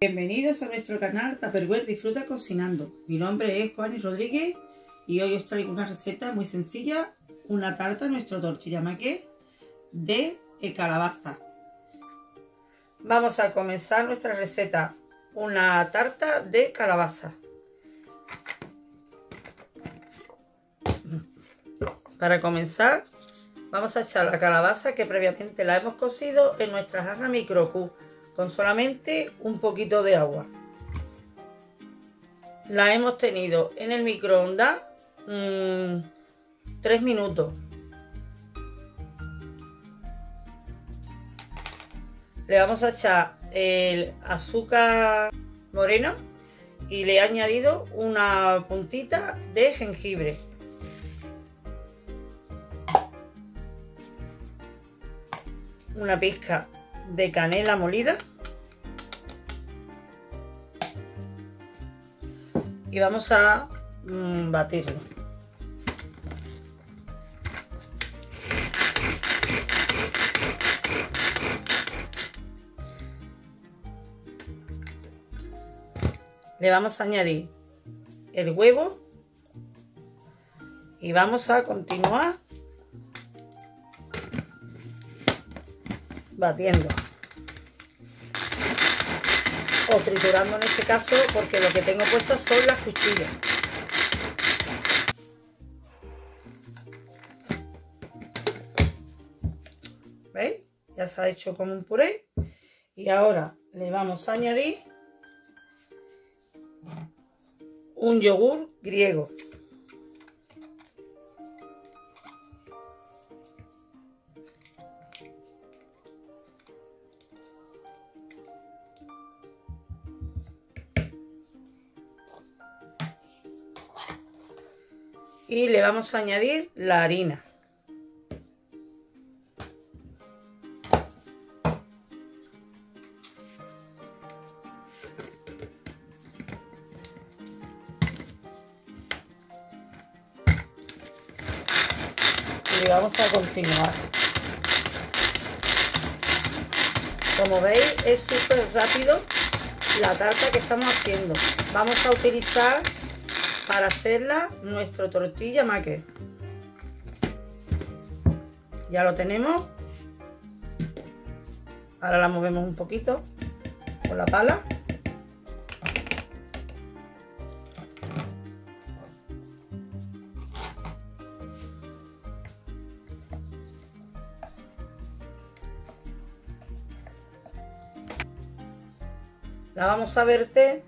Bienvenidos a nuestro canal Tupperware Disfruta Cocinando. Mi nombre es Juani Rodríguez y hoy os traigo una receta muy sencilla, una tarta nuestro tortilla maqué de calabaza. Vamos a comenzar nuestra receta, una tarta de calabaza. Para comenzar, vamos a echar la calabaza que previamente la hemos cocido en nuestra jarra micro con solamente un poquito de agua. La hemos tenido en el microondas 3 mm, minutos. Le vamos a echar el azúcar moreno y le he añadido una puntita de jengibre. Una pizca de canela molida y vamos a mm, batirlo. Le vamos a añadir el huevo y vamos a continuar batiendo. O triturando en este caso porque lo que tengo puesto son las cuchillas. ¿veis? ya se ha hecho como un puré. Y ahora le vamos a añadir un yogur griego y le vamos a añadir la harina. Y vamos a continuar. Como veis es súper rápido la tarta que estamos haciendo. Vamos a utilizar para hacerla nuestro tortilla maque. Ya lo tenemos. Ahora la movemos un poquito con la pala. La vamos a verter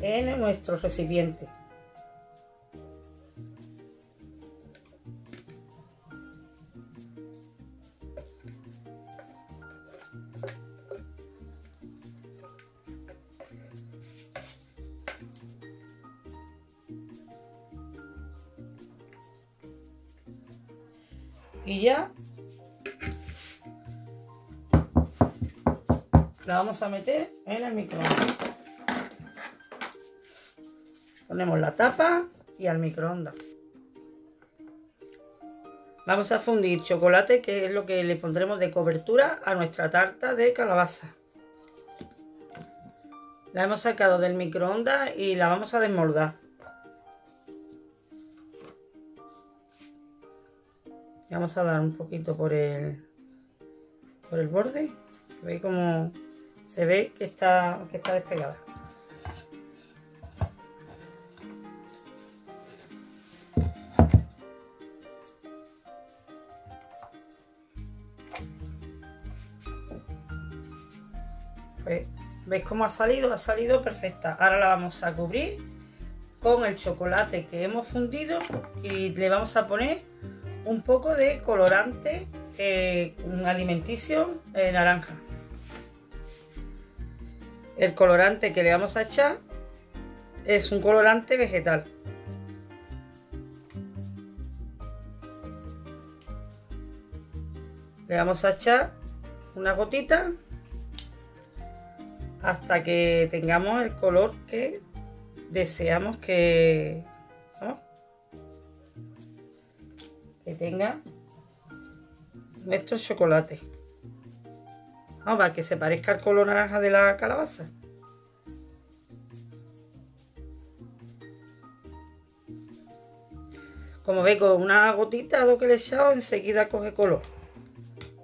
en nuestro recipiente. Y ya. La vamos a meter en el microondas. Ponemos la tapa y al microondas. Vamos a fundir chocolate que es lo que le pondremos de cobertura a nuestra tarta de calabaza. La hemos sacado del microondas y la vamos a desmoldar vamos a dar un poquito por el por el borde. Veis como se ve que está que está despegada. Pues, veis cómo ha salido ha salido perfecta. Ahora la vamos a cubrir con el chocolate que hemos fundido y le vamos a poner un poco de colorante eh, alimenticio eh, naranja. El colorante que le vamos a echar es un colorante vegetal. Le vamos a echar una gotita hasta que tengamos el color que deseamos que, que tenga estos chocolates. Ah, para que se parezca al color naranja de la calabaza. Como veis, con una gotita lo que le he echado, enseguida coge color.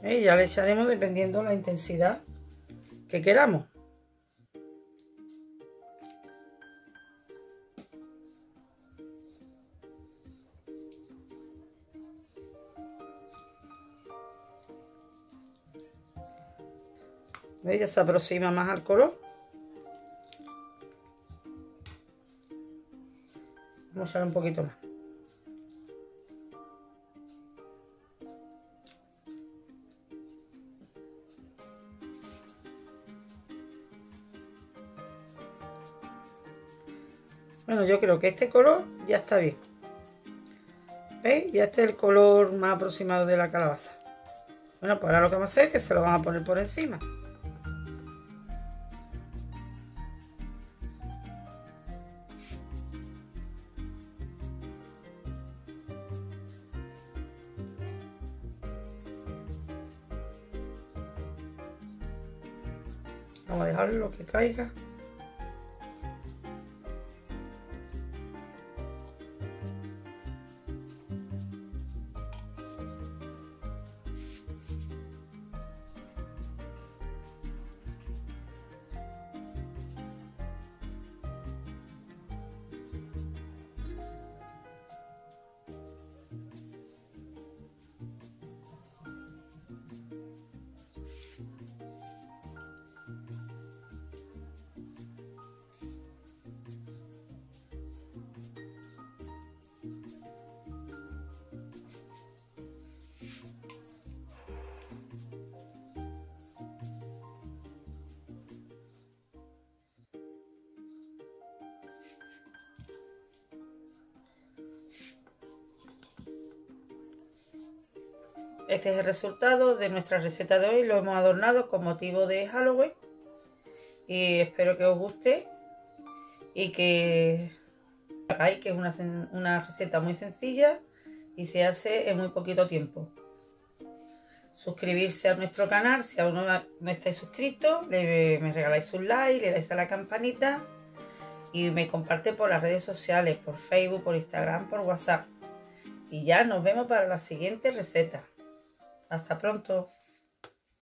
¿Eh? Ya le echaremos dependiendo la intensidad que queramos. ¿Veis? Ya se aproxima más al color. Vamos a echar un poquito más. Bueno, yo creo que este color ya está bien. ¿Veis? Ya este es el color más aproximado de la calabaza. Bueno, pues ahora lo que vamos a hacer es que se lo vamos a poner por encima. Vamos a dejarlo que caiga. Este es el resultado de nuestra receta de hoy. Lo hemos adornado con motivo de Halloween. Y espero que os guste y que hagáis, que es una, receta muy sencilla y se hace en muy poquito tiempo. Suscribirse a nuestro canal si aún no, estáis suscritos, me regaláis un like, le dais a la campanita y me comparte por las redes sociales, por Facebook, por Instagram, por WhatsApp. Y ya nos vemos para la siguiente receta. Hasta pronto.